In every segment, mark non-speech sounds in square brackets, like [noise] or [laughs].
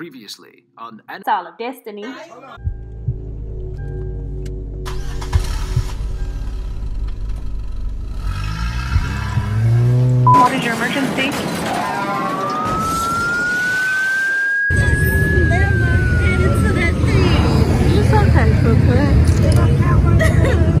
Previously on an It's all of destiny. What is your emergency? [laughs]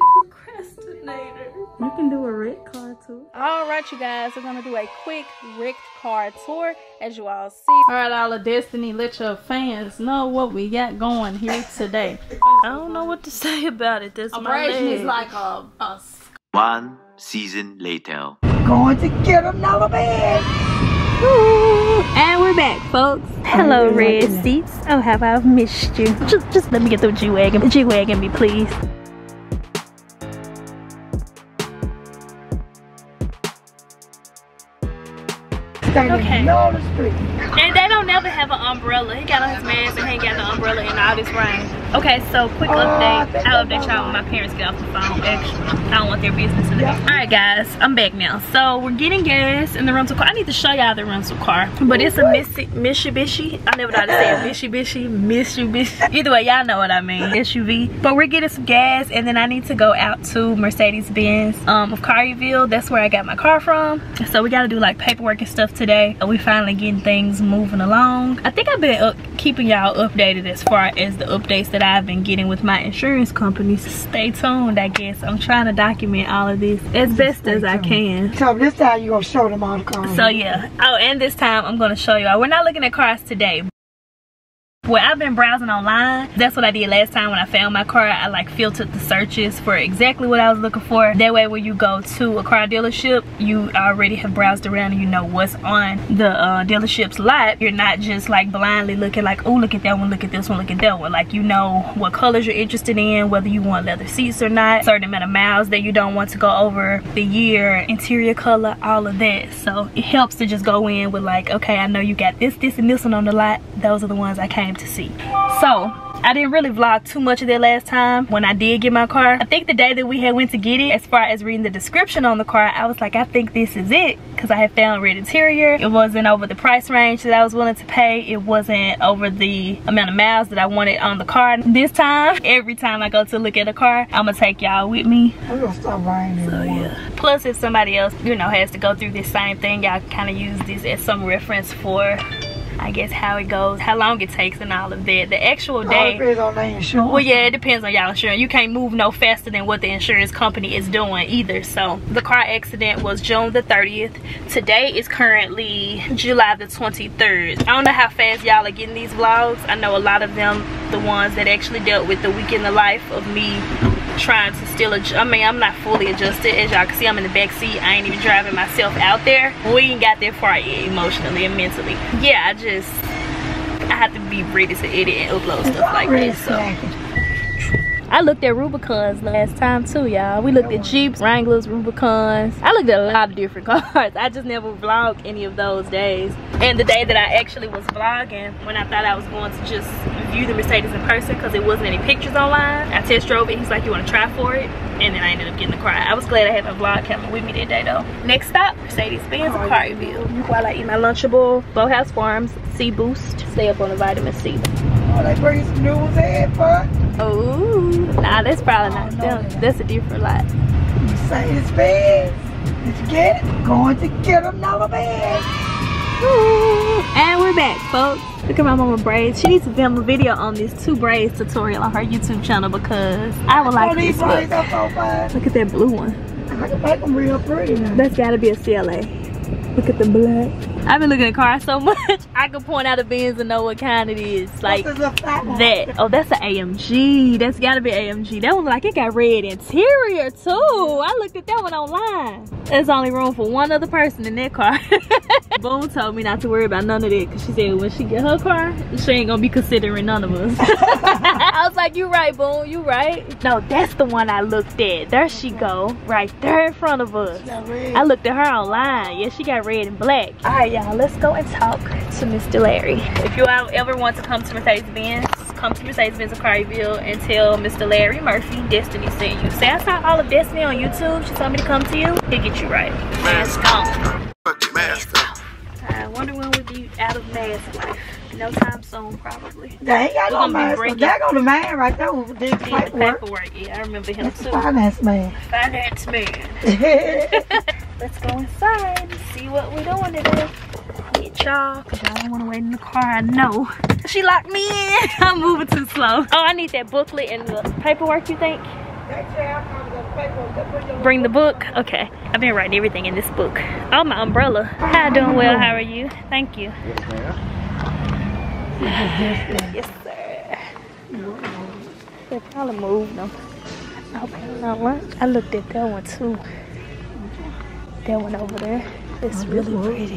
You can do a red car tour. All right, you guys, we're gonna do a quick wrecked car tour, as you all see. All right, all of Destiny, let your fans know what we got going here today. I don't know what to say about it. This my Abrasion is like a, a One season later. Going to get another bag. And we're back, folks. Hello, Red Seats. Oh, have I missed you? Just, just let me get the G-Wagon. G-Wagon me, please. Standing Okay. in the the street. And they don't never have an umbrella. He got on his mask and he got the umbrella in all this rain. Okay, so quick I update. think I'll update y'all when my parents get off the phone. Actually, I don't want their business in the Yeah. Alright guys, I'm back now. So we're getting gas in the rental car. I need to show y'all the rental car. But it's a Mitsubishi. I never how to say it. Mitsubishi, Mitsubishi. Either way, y'all know what I mean. SUV. But we're getting some gas and then I need to go out to Mercedes-Benz um, of Collierville. That's where I got my car from. So we gotta do like paperwork and stuff today. And we finally getting things moving along. I think I've been up, keeping y'all updated as far as the updates that I've been getting with my insurance companies. Stay tuned, I guess. I'm trying to document all of this as best as I can. So this time you gonna show them all the cars. So yeah. Oh, and this time I'm gonna show y'all. We're not looking at cars today. Well, I've been browsing online. That's what I did last time when I found my car. I like filtered the searches for exactly what I was looking for. That way when you go to a car dealership, you already have browsed around and you know what's on the uh, dealership's lot. You're not just like blindly looking like, oh, look at that one, look at this one, look at that one. Like you know what colors you're interested in, whether you want leather seats or not, certain amount of miles that you don't want to go over, the year, interior color, all of that. So it helps to just go in with like, okay, I know you got this, this, and this one on the lot. Those are the ones I came to see. So I didn't really vlog too much of that last time when I did get my car. I think the day that we had went to get it, as far as reading the description on the car, I was like, I think this is it. Because I had found red interior. It wasn't over the price range that I was willing to pay. It wasn't over the amount of miles that I wanted on the car. This time, [laughs] every time I go to look at a car, I'm going to take y'all with me. We're gonna stop raining. So yeah. Plus, if somebody else, you know, has to go through this same thing, y'all kind of use this as some reference for, I guess, how it goes, how long it takes, and all of that. The actual day. depends on the insurance. Well, yeah, it depends on y'all insurance. You can't move no faster than what the insurance company is doing either. So the car accident was June the 30th. Today is currently July the 23rd. I don't know how fast y'all are getting these vlogs. I know a lot of them, the ones that actually dealt with the week in the life of me trying to still adjust. I mean, I'm not fully adjusted. As y'all can see, I'm in the back seat. I ain't even driving myself out there. We ain't got that far yet, emotionally and mentally. Yeah, I just, I have to be ready to edit and upload stuff like this. So. I looked at Rubicons last time too, y'all. We looked at Jeeps, Wranglers, Rubicons. I looked at a lot of different [laughs] cars. I just never vlogged any of those days. And the day that I actually was vlogging, when I thought I was going to just view the Mercedes in person because it wasn't any pictures online, I test drove it. He's like, you want to try for it? And then I ended up getting the car. I was glad I had my vlog camera with me that day though. Next stop, Mercedes-Benz of oh, Carville. While I eat my Lunchable, Bolthouse Farms, C Boost. Stay up on the vitamin C. Oh, they bring some news in, but Oh, nah, that's probably not no, them. That's a different lot. Mercedes Benz. Did you get it? Going to get another bag. And we're back, folks. Look at my mama braids. She needs to film a video on this two braids tutorial on her YouTube channel because I would like oh, these this braids look. so. Look at that blue one. I can make them real pretty. That's gotta be a CLA. Look at the black. I've been looking at cars so much, [laughs] I can point out a Benz and know what kind it is. Like is a fat one. that. Oh, that's an AMG. That's gotta be AMG. That one like it got red interior too. I looked at that one online. There's only room for one other person in that car. [laughs] Boom told me not to worry about none of that because she said when she get her car, she ain't gonna be considering none of us. [laughs] I was like, you right, Boom, you right. No, that's the one I looked at. There she go, right there in front of us. I looked at her online. Yeah, she got red and black. All right, y'all, let's go and talk to Mr. Larry. If you all ever want to come to Mercedes-Benz, come to Mercedes-Benz of Collierville and tell Mr. Larry Murphy Destiny sent you. Say I saw all of Destiny on YouTube. She told me to come to you. He'll get you right. Mask on. Fuck your mask up. I wonder when we'll be out of mask life. No time soon, probably. They ain't got We're no gonna be man. bringing- There go the man right there who did the paperwork. paperwork. Yeah, I remember him That's too. finance man. Finance man. [laughs] Let's go inside and see what we're doing today. Get y'all, cause y'all don't wanna wait in the car, I know. She locked me in. [laughs] I'm moving too slow. Oh, I need that booklet and the paperwork, you think? Bring the book? Okay. I've been writing everything in this book. Oh, my umbrella. Hi, doing well. How are you? Thank you. Yes, sir. They probably moved them. I hope not lunch. I looked at that one too. That one over there. It's really pretty.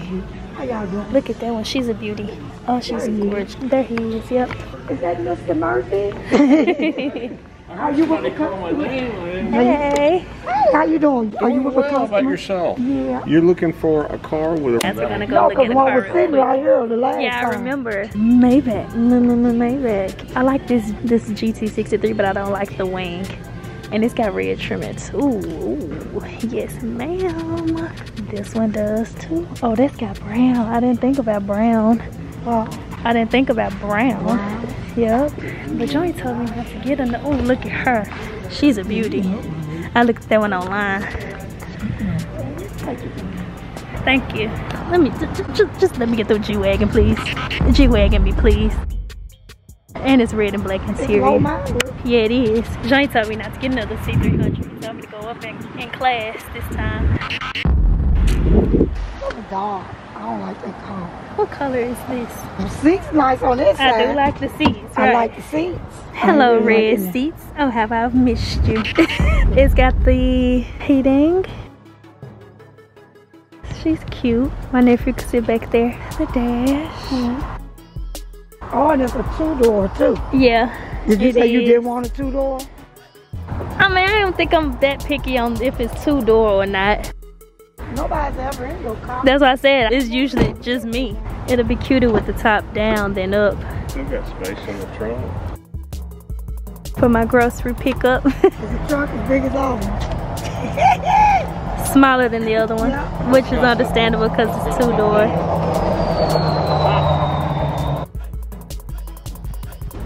How y'all doing? Look at that one. She's a beauty. Oh, she's gorgeous. There he is. Yep. Is that Mr. Murphy? [laughs] How you with the customer? Hey. Hey, how you doing? Are you with a Well, how about customer? yourself? Yeah. You're looking for a car with a. Guys, we're gonna go No, look at the car was real sitting right here the last Yeah, I remember. Maybach. No, no, no, Maybach. I like this this GT63, but I don't like the wing. And it's got red trim too. Ooh, yes, ma'am. This one does too. Oh, that's got brown. I didn't think about brown. Oh, I didn't think about brown. Yep. But Johnny told me not to get in the. Oh, look at her. She's a beauty. I looked at that one online. Thank you. Let me just, just, just let me get the G wagon, please. G wagon, me, please. And it's red and black low interior. Yeah, it is. Johnny told me not to get another C300. He told me to go up in, in class this time. Oh, dog. I don't like that car. What color is this? The seats nice on this side. I do like the seats. I like the seats. Hello, red like seats. Oh, have I missed you? [laughs] it's got the heating. She's cute. My nephew can sit back there. The dash. Oh, and it's a two-door, too. Yeah. Did you say you didn't want a two-door? I mean, I don't think I'm that picky on if it's two door or not. Nobody's ever in your car. That's why I said it's usually just me. It'll be cuter with the top down than up. Still got space in the trunk. For my grocery pickup. [laughs] the truck as big as all of them. [laughs] Smaller than the other one, Yeah. which is understandable because it's two door.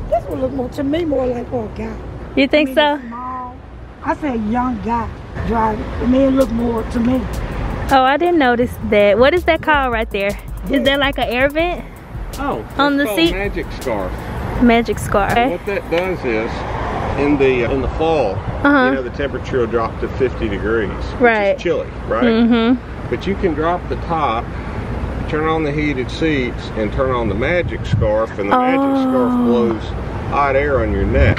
This one look more to me more like for a guy. You think I mean, so? Small. I say young guy driving. The man look more to me. Oh, I didn't notice that. What is that called right there? Is that like an air vent? Oh, On the seat? Magic Scarf. Magic scarf. And what that does is, in the in the fall, Uh-huh. you know, the temperature will drop to 50 degrees, which Right. is chilly, right? Mm-hmm. But you can drop the top, turn on the heated seats, and turn on the Magic Scarf, and the Magic Scarf Oh. blows hot air on your neck.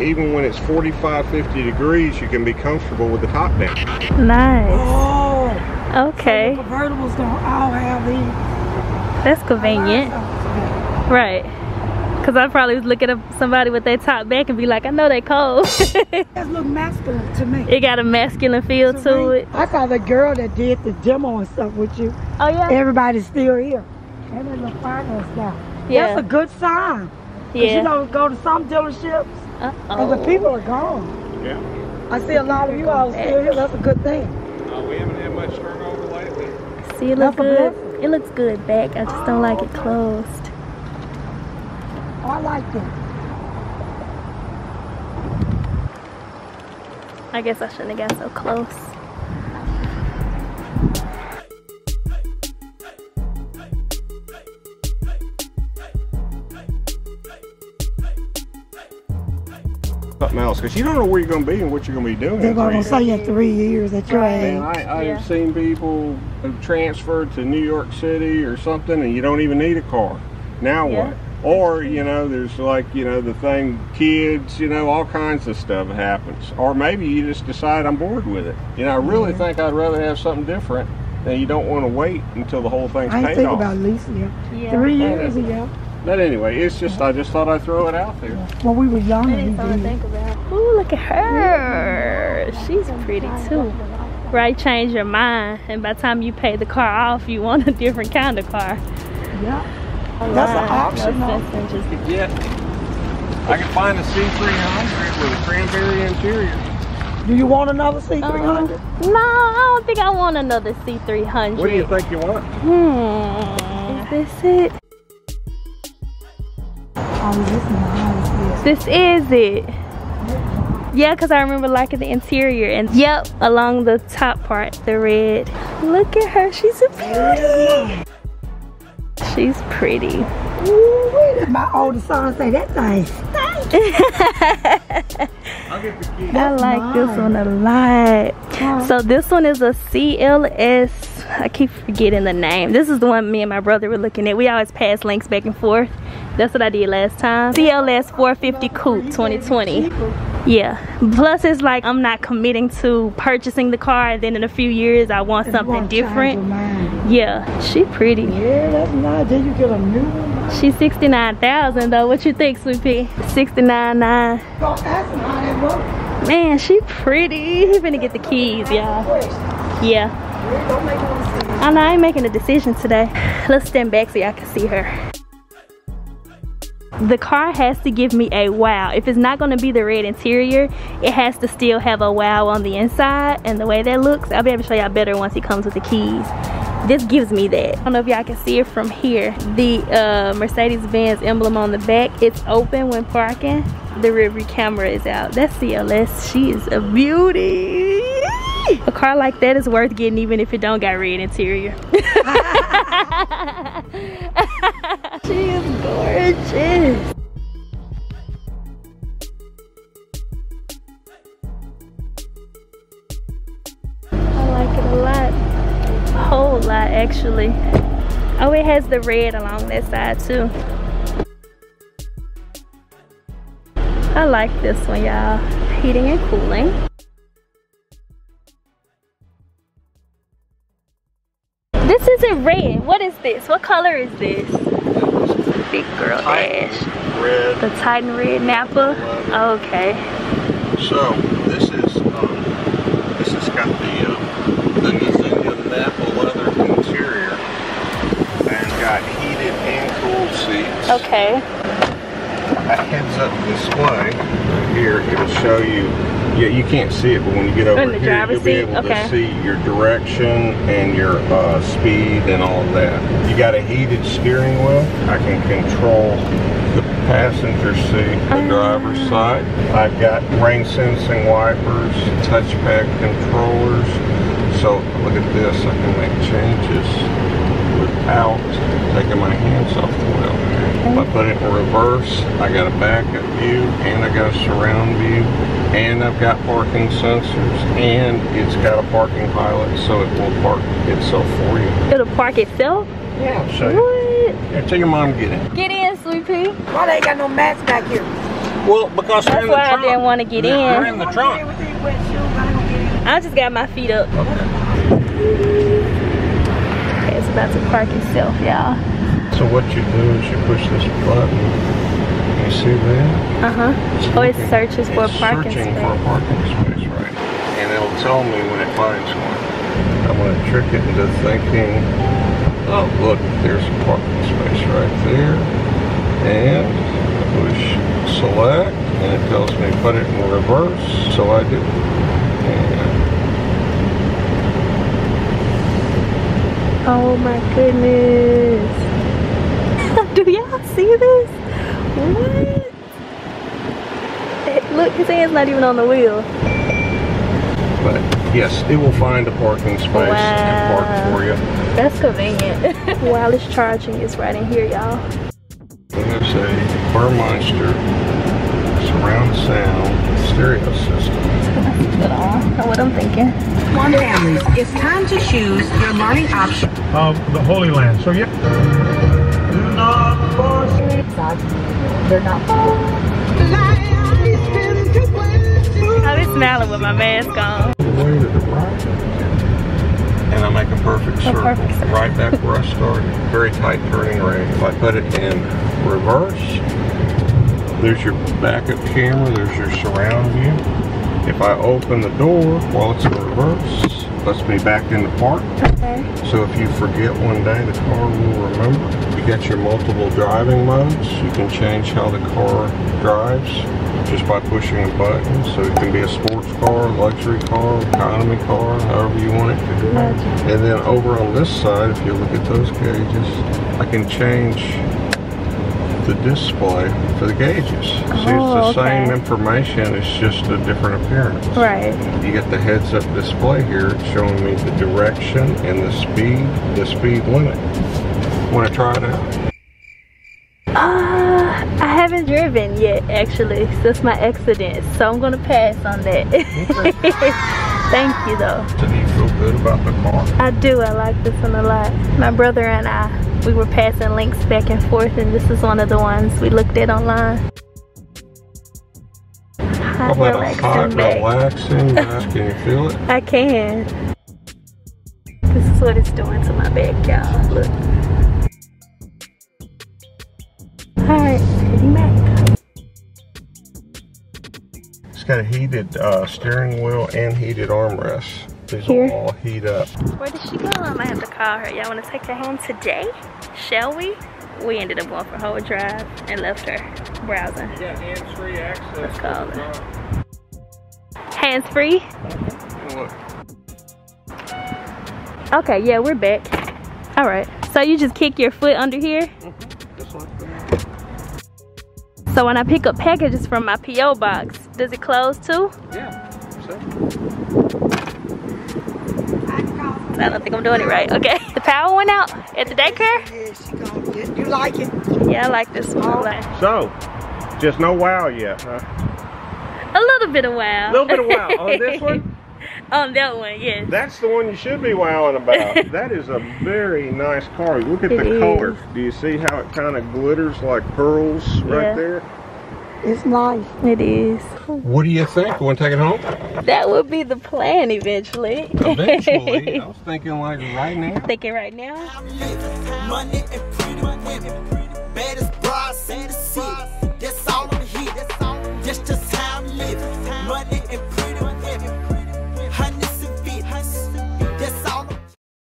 Gotcha. Okay. Even when it's 45, 50 degrees, you can be comfortable with the top down. Nice. Oh. Okay. The convertibles don't all have these. That's convenient. Oh, right. Cause I probably was looking at somebody with their top back and be like, I know they cold. That [laughs] look masculine to me. it got a masculine feel to it. I saw the girl that did the demo and stuff with you. Oh yeah. Everybody's still here. And they look fine and stuff. Yeah. That's a good sign. 'Cause Yeah. You know, go to some dealerships Uh and the people are gone. Yeah. I see a lot of you all still here. That's a good thing. Uh, we haven't had much turnover lately. See, it looks That's a good. blessing. It looks good back. I just don't like it closed. Oh, I like it. I guess I shouldn't have got so close. Because you don't know where you're going to be and what you're going to be doing. They're going to years. say in three years at your Man, age. I, I've Yeah. seen people who transferred to New York City or something, and you don't even need a car. Now Yeah. what? Or you know, there's like you know the thing, kids, you know, all kinds of stuff happens. Or maybe you just decide I'm bored with it. You know, I really think I'd rather have something different. And you don't want to wait until the whole thing's I ain't paid think off. about leasing you. Yeah. Three years ago. But anyway, it's just I just thought I'd throw it out there. Well, we were young. It we is to think about. Ooh, look at her. She's pretty too. Right, change your mind, and by the time you pay the car off, you want a different kind of car. Yeah. That's an option, No though. sense in just could get. I can find a C300 with a cranberry interior. Do you want another C300? No, I don't think I want another C300. What do you think you want? Hmm. this it? This is nice. This is it. Yeah, because I remember liking the interior. And yep, along the top part, the red. Look at her, she's a beauty. She's pretty. Ooh, my oldest son say that thing stank. I'll get. I like this one a lot. So this one is a CLS. I keep forgetting the name. This is the one me and my brother were looking at. We always pass links back and forth. That's what I did last time. CLS 450 Coupe 2020. Yeah. Plus it's like I'm not committing to purchasing the car and then in a few years I want something different. Yeah. She pretty. Yeah, that's nice. Then you get a new one. She's 69,000 though. What you think, Sweet Pea? 69.9. Don't ask him how that works. Man, she pretty. He finna get the keys, y'all. Yeah. Don't make no mistake. I know I ain't making a decision today. Let's stand back so y'all can see her. The car has to give me a wow. If it's not gonna be the red interior, it has to still have a wow on the inside. And the way that looks, I'll be able to show y'all better once it comes with the keys. This gives me that. I don't know if y'all can see it from here. The uh, Mercedes-Benz emblem on the back, it's open when parking. The rear view camera is out. That's CLS, she is a beauty. A car like that is worth getting even if it don't got red interior. [laughs] [laughs] she is gorgeous. I like it a lot. A whole lot actually. Oh, it has the red along that side too. I like this one, y'all. Heating and cooling. This isn't red. What is this? What color is this? Big girl dash. Red. The Titian Red Nappa. Okay. So this is um, this has got the uh, the Nazinga Nappa leather interior and got heated and cooled seats. Okay. A heads up display here. It'll show you. Yeah, you can't see it, but when you get over here, you'll be able Okay. to see your direction and your uh, speed and all of that. You got a heated steering wheel. I can control the passenger seat, the driver's side. I've got rain sensing wipers, touchpad controllers. So look at this. I can make changes without taking my hands off the wheel. If I put it in reverse, I got a backup view and I got a surround view and I've got parking sensors and it's got a parking pilot so it will park itself for you. It'll park itself? Yeah, so What? yeah, tell your mom to get in. Get in, Sweet Pea. Why they ain't got no mats back here? Well, because they're That's in the why I didn't wanna get They're- in. They're in the trunk. With these wet shoes, I ain't gonna get in. I just got my feet up. Okay. Okay, it's about to park itself, y'all. So what you do is you push this button. You see that? Uh-huh. Oh, it searches for a it's parking searching for a parking space, right? And it'll tell me when it finds one. I'm gonna trick it into thinking, oh look, there's a parking space right there. And I push select, and it tells me put it in reverse, so I do. And Oh my goodness. Do y'all see this? What? Look, his hand's not even on the wheel. but yes, it will find a parking space and Wow. park for you. That's convenient. [laughs] While it's charging, it's right in here, y'all. There's a Burmester surround sound stereo system. Put on. Know what I'm thinking. One families, it's time to choose your learning option. of the Holy Land. So yeah. I'll be smiling with my mask on. Way to the right. And I make a perfect circle, perfect circle. right back where I started. Very tight turning radius. If I put it in reverse, there's your backup camera, there's your surround view. If I open the door while it's in reverse, lets me back into park. Okay. So if you forget one day, the car will remember. You got your multiple driving modes. You can change how the car drives just by pushing a button. So it can be a sports car, luxury car, economy car, however you want it to. And then over on this side, if you look at those gauges, I can change the display for the gauges. See, it's Oh, the same information, it's just a different appearance. Right. You get the heads-up display here showing me the direction and the speed, the speed limit. Want to try it out? Uh, I haven't driven yet, actually, since my accident, so I'm gonna pass on that. [laughs] Thank you, though. Do you feel good about the car? I do. I like this one a lot. My brother and I, we were passing links back and forth, and this is one of the ones we looked at online. Hot, How about a hot, relaxing [laughs] bag. relaxing back? Can you feel it? I can. This is what it's doing to my back, y'all. Look. Got a heated uh, steering wheel and heated armrests. These Here. will all heat up. Where did she go? I might have to call her. Y'all want to take her home today? Shall we? We ended up going for whole drive and left her browsing. Yeah, hands-free access. Let's call her. Hands free? Look, Okay, yeah, we're back. All right. So you just kick your foot under here? just like that. So when I pick up packages from my PO box, does it close too? Yeah. See? I don't think I'm doing it right. Okay. [laughs] The power went out at the daycare? Yeah, she gonna get you like it. Yeah, I like this one a oh. lot. So, just no wow yet, huh? A little bit of wow. A little bit of wow. On this [laughs] one, On that one, yes. that's the one you should be wowing about. [laughs] that is a very nice car. Look at It the color. Do you see how it kind of glitters like pearls Yeah. right there? It's nice. It is. What do you think? Want to take it home? That would be the plan eventually. Eventually. [laughs] I was thinking like right now. Thinking right now. Money and pretty women. Baddest bras in the city. That's all I'm here. That's just how I'm living. Money